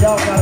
legal, cara.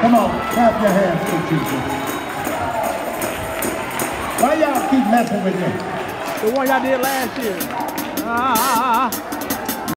Come on, clap your hands for Jesus. Why y'all keep messing with me? The one y'all did last year. Ah. ah, ah, ah.